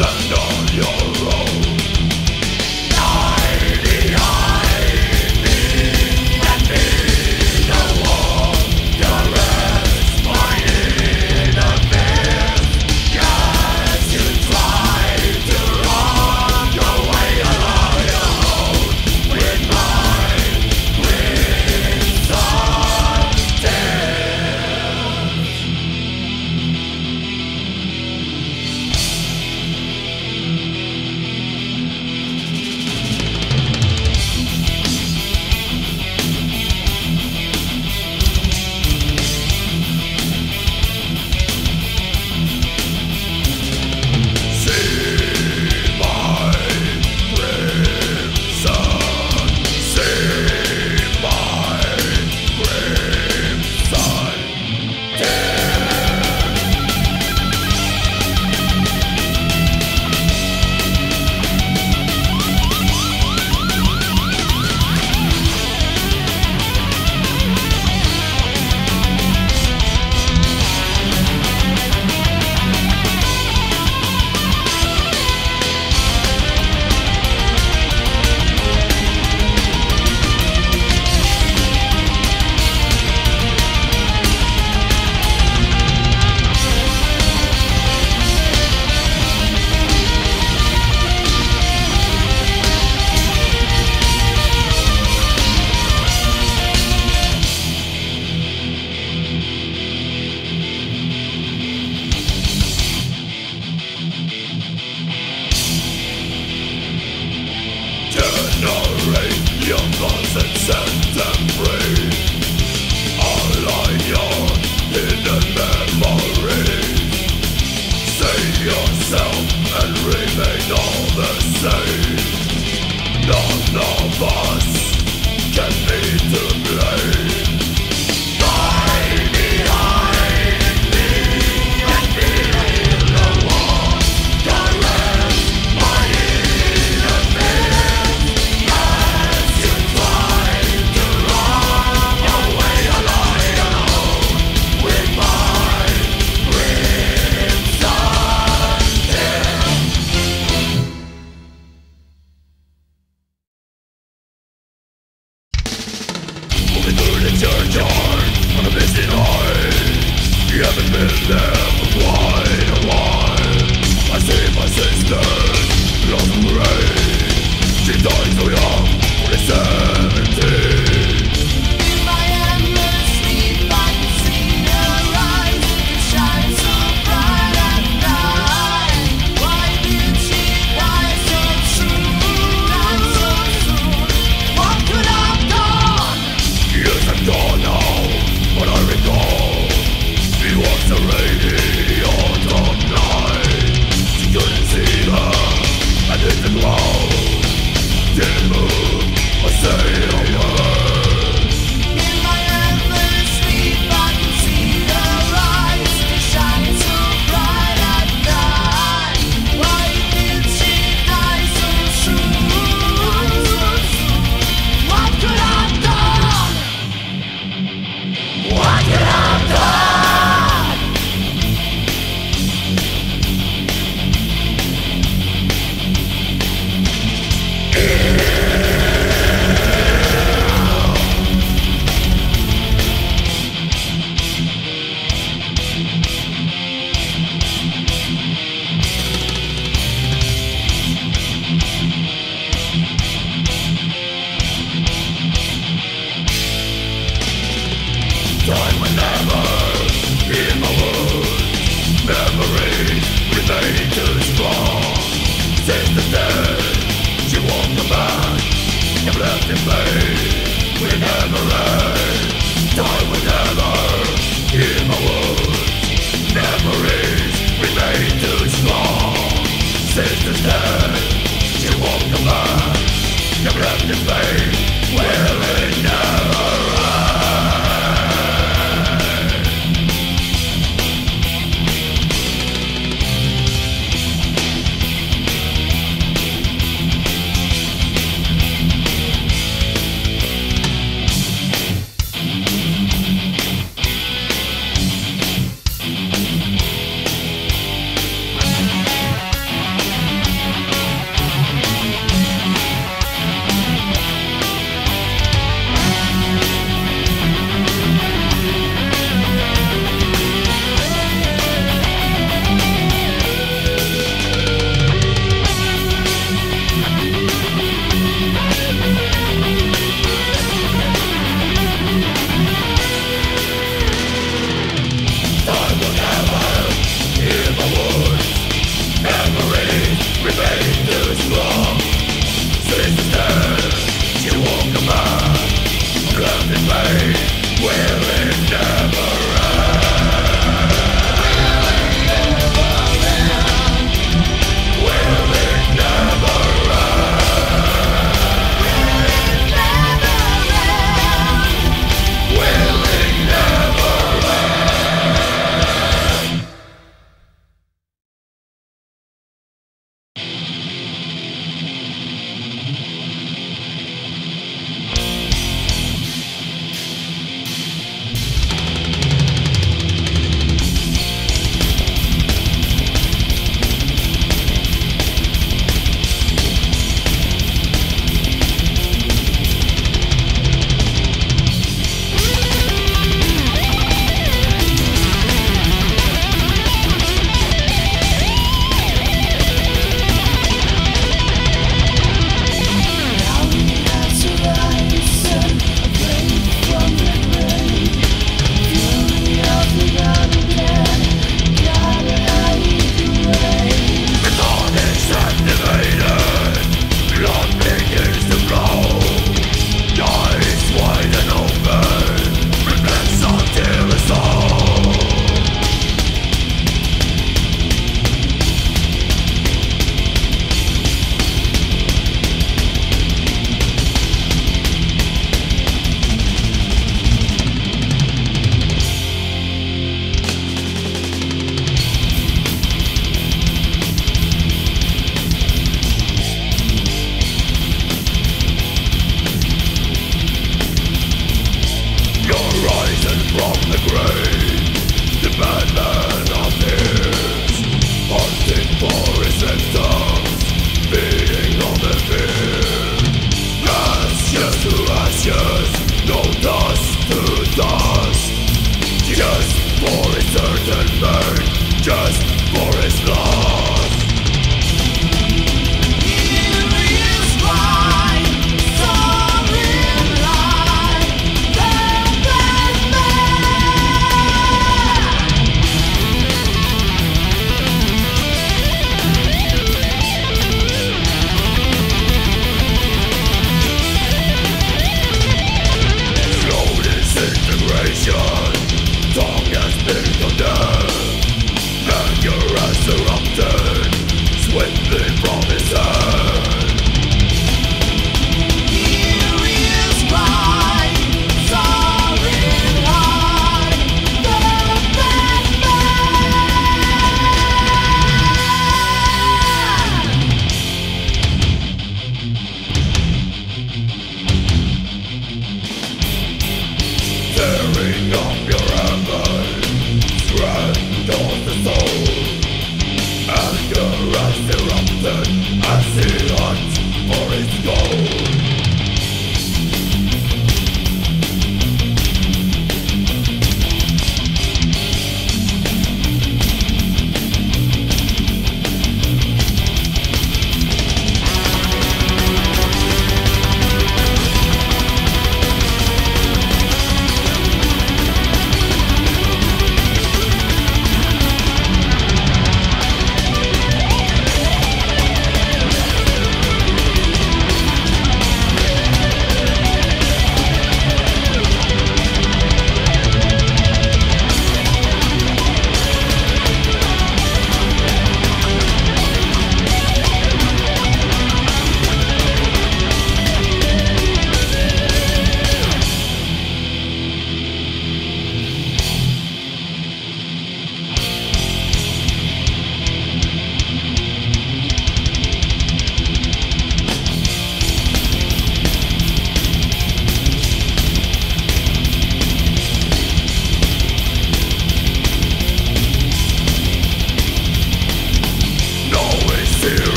the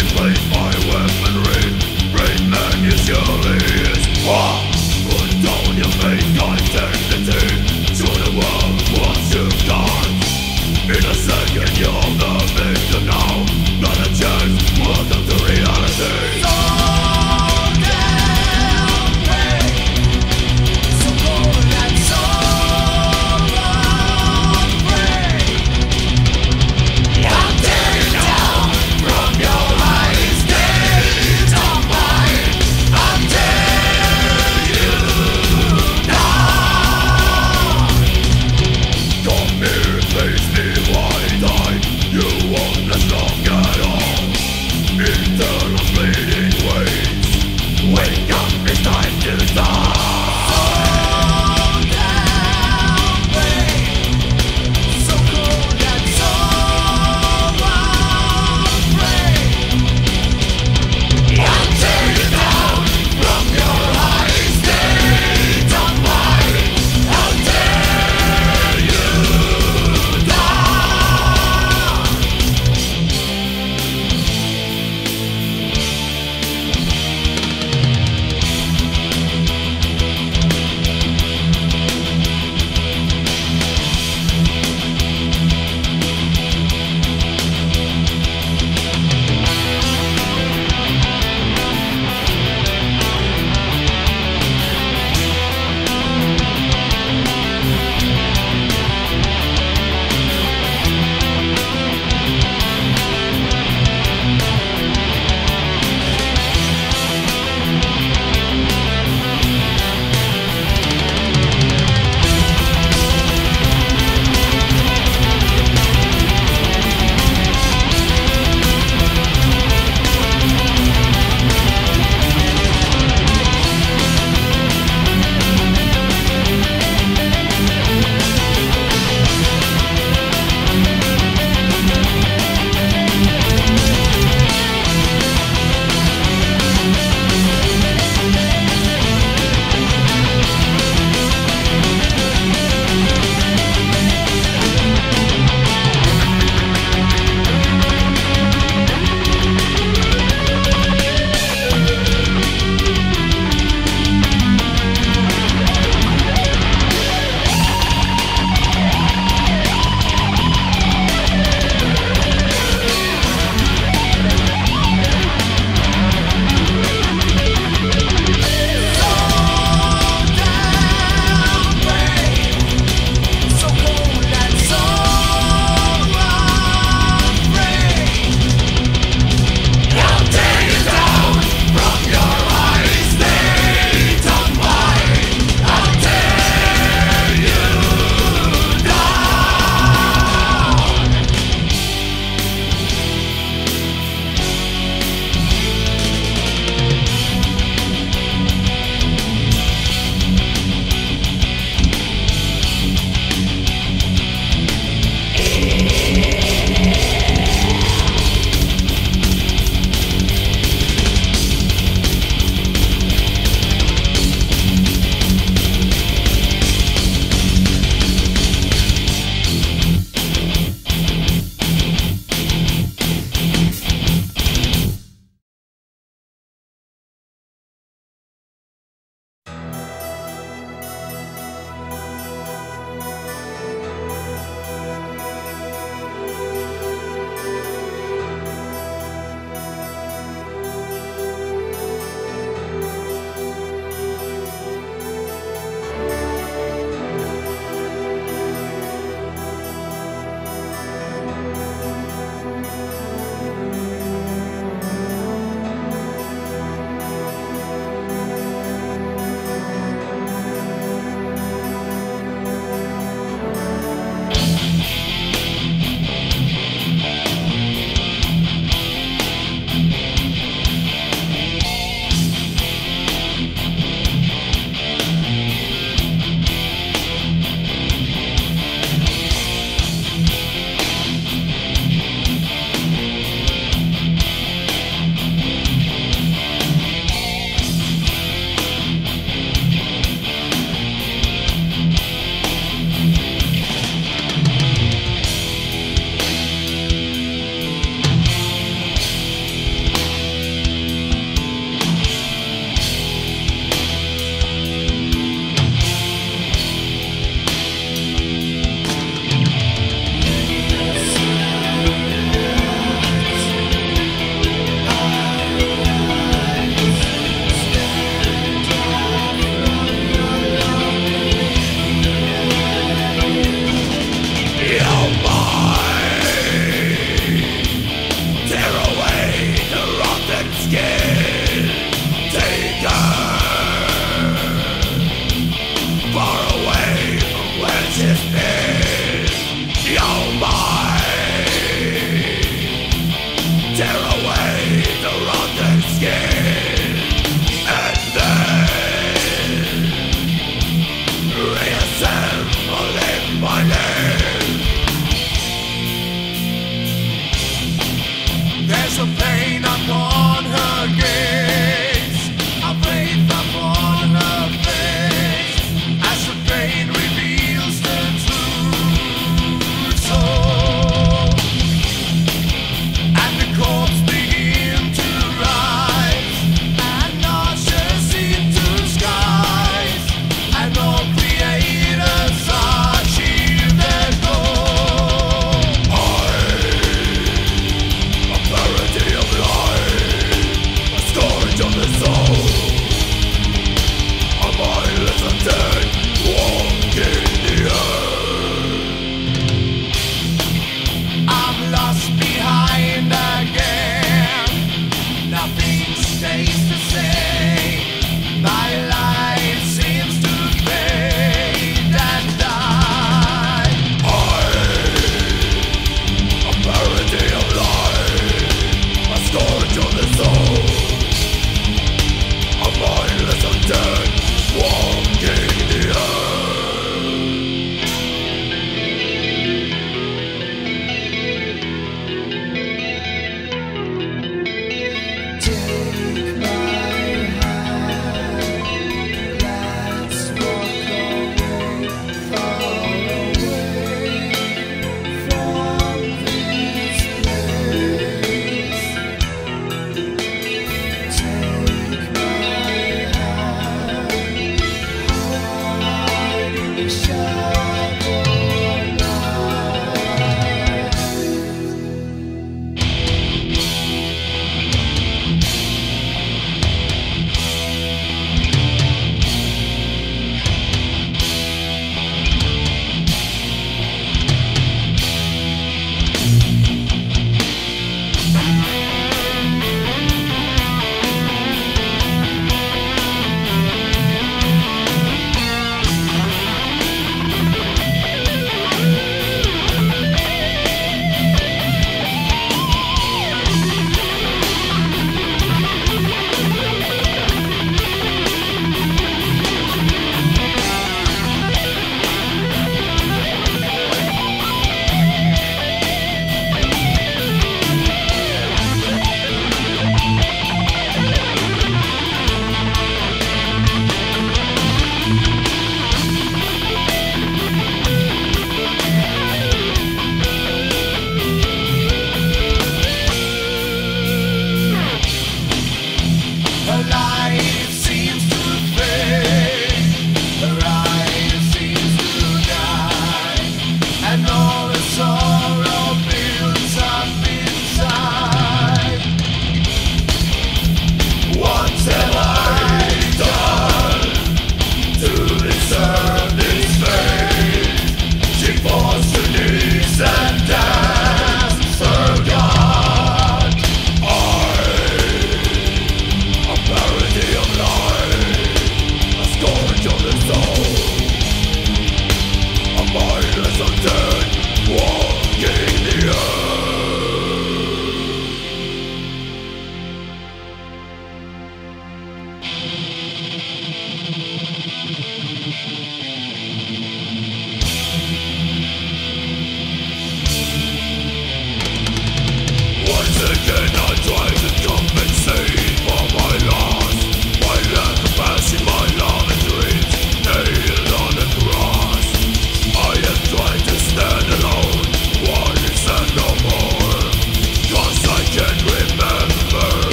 savagely